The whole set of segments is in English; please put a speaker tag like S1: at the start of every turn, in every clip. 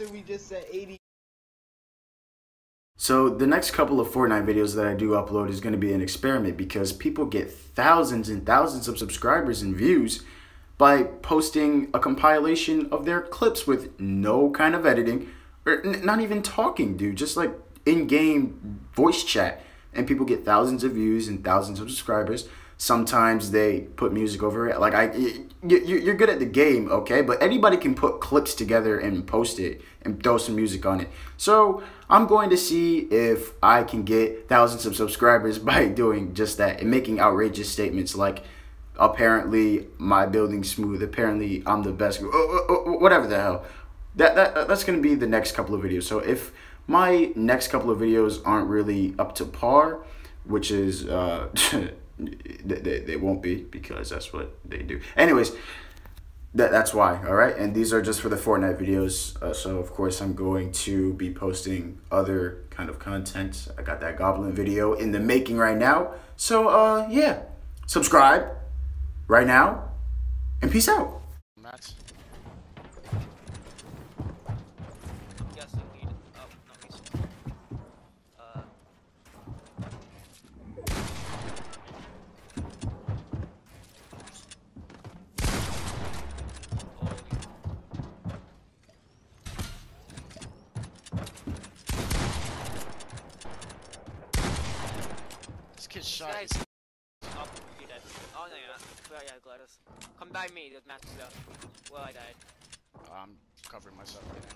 S1: after we just said 80.
S2: So the next couple of Fortnite videos that I do upload is going to be an experiment because people get thousands and thousands of subscribers and views by posting a compilation of their clips with no kind of editing or not even talking, dude, just like in-game voice chat and people get thousands of views and thousands of subscribers. Sometimes they put music over it. Like I, you, you're good at the game, okay? But anybody can put clips together and post it and throw some music on it. So I'm going to see if I can get thousands of subscribers by doing just that and making outrageous statements like, apparently my building's smooth. Apparently I'm the best. Oh, oh, oh, whatever the hell. That that that's gonna be the next couple of videos. So if my next couple of videos aren't really up to par, which is uh, they, they won't be because that's what they do. Anyways, that that's why. All right, and these are just for the Fortnite videos. Uh, so of course I'm going to be posting other kind of content. I got that Goblin video in the making right now. So uh, yeah, subscribe right now, and peace out. Matt.
S3: kid shot. Guys. Oh, you dead. Oh, no, you're not. Well, yeah, Gladys. Come by me, there's matches up. Well, I died.
S4: I'm covering myself right now.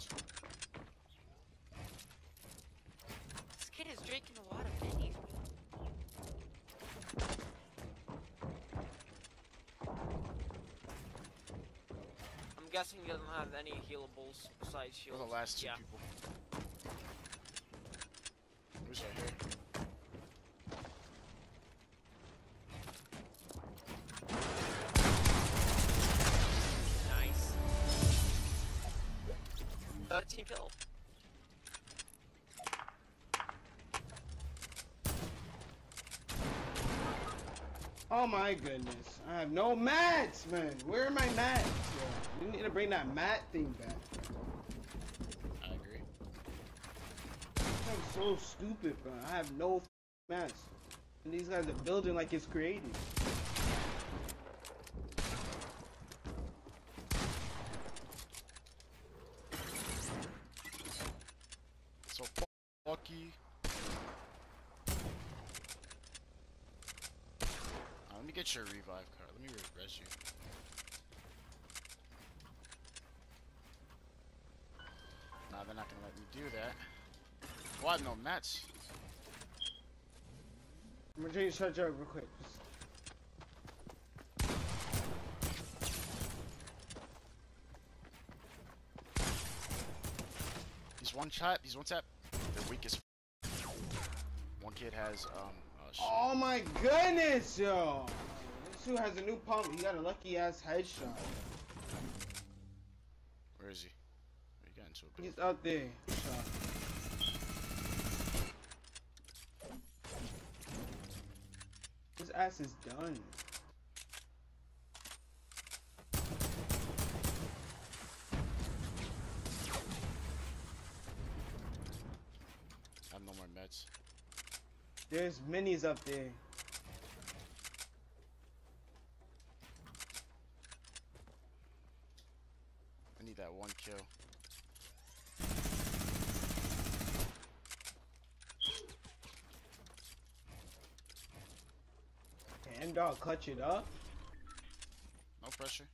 S3: This kid is drinking a lot of minis. I'm guessing he doesn't have any healables besides shields.
S4: the last two yeah. people.
S3: Team kill.
S1: Oh my goodness. I have no mats, man. Where are my mats? We need to bring that mat thing back.
S4: I agree.
S1: I'm so stupid, bro. I have no mats. And these guys are building like it's creative.
S4: lucky. Uh, let me get your revive card. Let me res you. Nah, they're not gonna let me do that. What? No mats.
S1: I'm gonna change charge out real quick.
S4: He's one shot. He's one tap. They're weak as One kid has, um,
S1: oh, oh my goodness, yo! This has a new pump. He got a lucky ass headshot.
S4: Where is he? Oh, he got into a
S1: He's out there. His ass is done. I have no more meds. There's minis up there.
S4: I need that one kill.
S1: And dog clutch it up.
S4: No pressure.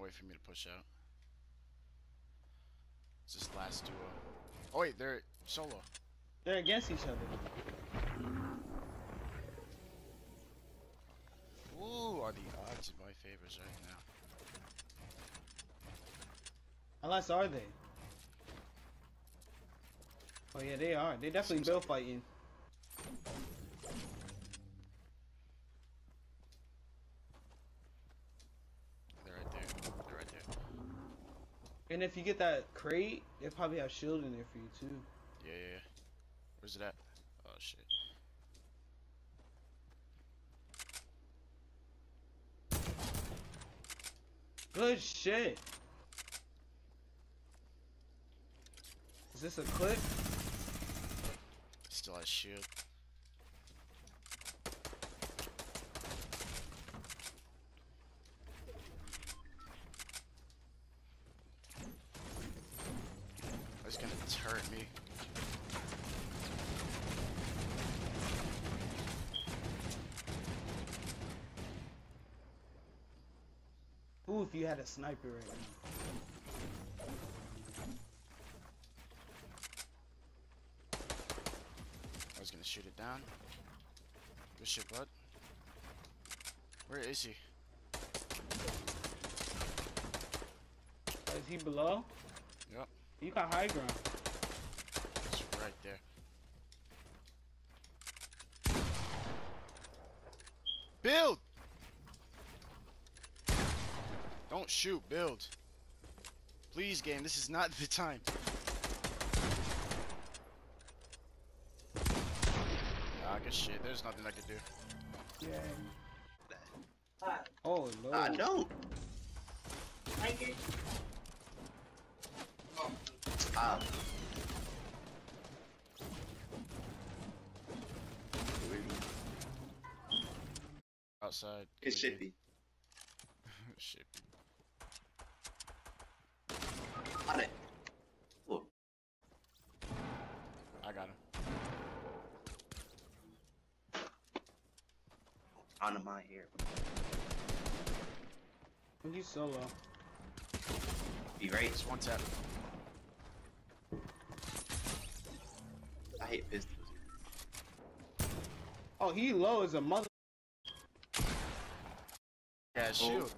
S4: wait for me to push out. It's this last duo. Oh wait, they're solo.
S1: They're against each other.
S4: Ooh, are the odds in my favors right now.
S1: Unless are they? Oh yeah, they are. They definitely
S2: Seems
S1: bill
S2: like
S1: fighting.
S2: They're right there. They're right there.
S1: And if you get that crate, they probably have shield in there for you too.
S2: Yeah, yeah, yeah. Where's it at? Oh shit.
S1: Good shit. Is this a clip?
S2: Still has shield. It's gonna turret me.
S1: Ooh, if you had a sniper right now.
S2: I was gonna shoot it down. Good shit, bud. Where is he?
S1: Is he below?
S2: Yep.
S1: You got high ground.
S2: He's right there. Build! Don't shoot, build. Please, game, this is not the time. Ah, good shit. There's nothing I can do.
S1: Yeah. Oh no.
S5: I don't. Ah.
S2: Outside.
S5: It
S2: good
S5: should be.
S2: Shit.
S5: On it. Look.
S2: I got him.
S5: On my hair.
S1: He's solo.
S5: Be right.
S2: It's one tap.
S5: I hate pistols.
S1: Oh, he low as a mother.
S2: Yeah, oh. shield.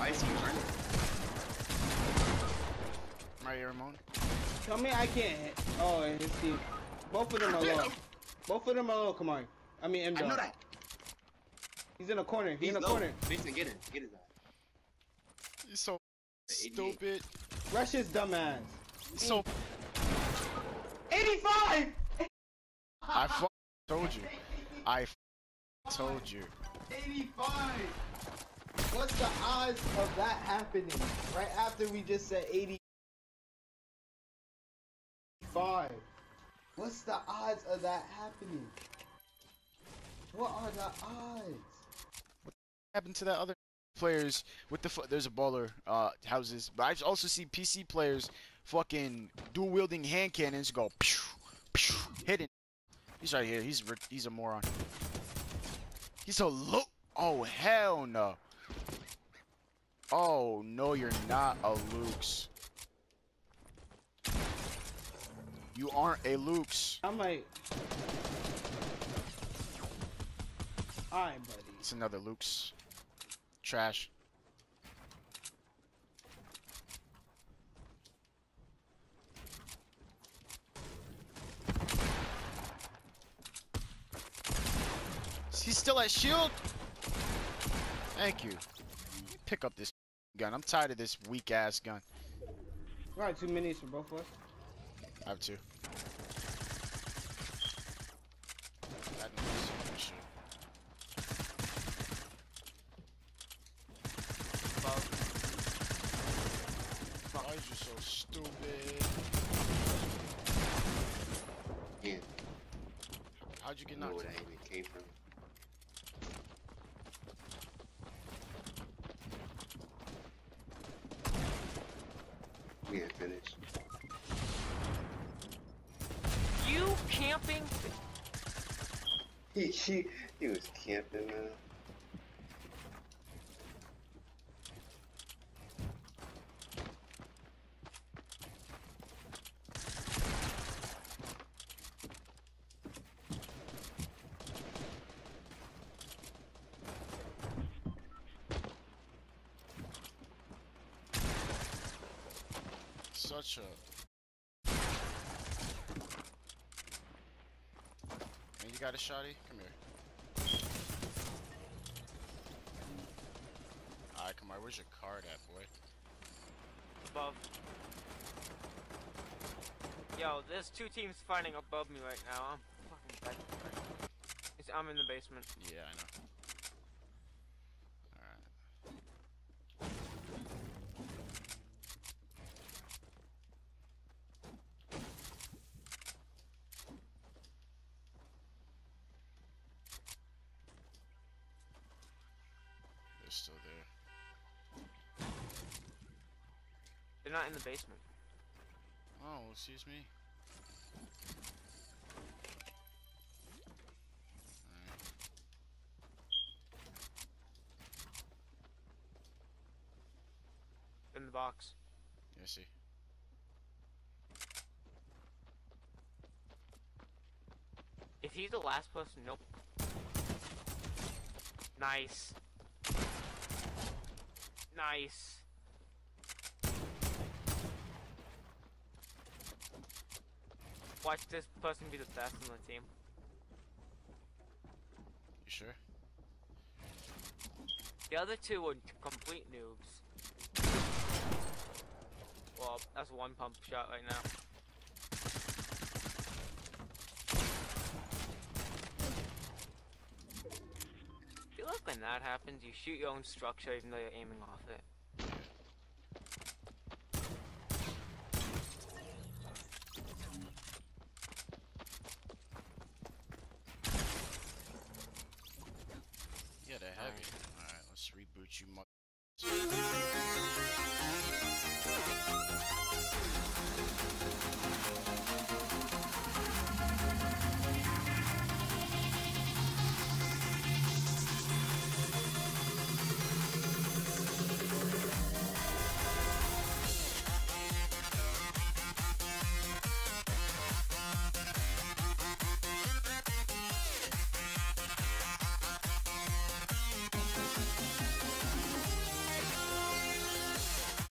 S5: I see one.
S2: Right here, Ramon.
S1: Tell me I can't hit. Oh, and his team. Both of them are low. Both of them are low. Come on. I mean, M
S5: I know
S1: dog.
S5: that.
S1: He's in a corner. He's,
S5: He's
S1: in a
S5: low.
S1: corner.
S5: Mason, get it. Get his ass.
S2: He's so stupid.
S1: Rush his dumbass.
S2: He's so.
S1: 85!
S2: I told you. I f- told you.
S1: 85! What's the odds of that happening? Right after we just said 85. What's the odds of that happening? What are the odds?
S2: What happened to that other players with the there's a baller uh houses but i've also seen pc players fucking dual wielding hand cannons go pew, pew, hitting he's right here he's he's a moron he's a look oh hell no oh no you're not a luke's you aren't a luke's
S1: I'm like. Alright, buddy.
S2: it's another luke's trash He's still at shield. Thank you. Pick up this gun. I'm tired of this weak ass gun.
S1: Alright, two minis for both of us.
S2: I have two. I don't know, shit. Why is you so stupid?
S5: Yeah.
S2: How'd you get knocked?
S5: where that even came from. He, he, he was camping, man.
S2: Such a got a shotty? Come here. Alright, come on. Where's your card at, boy?
S3: Above. Yo, there's two teams fighting above me right now. I'm fucking begging for it. It's- I'm in the basement.
S2: Yeah, I know. They're
S3: not in the basement.
S2: Oh, excuse me.
S3: In the box.
S2: Yeah, see.
S3: If he's the last person, nope. Nice. Nice. Watch this person be the best on the team.
S2: You sure?
S3: The other two were complete noobs. Well, that's one pump shot right now. I feel like when that happens, you shoot your own structure even though you're aiming off it.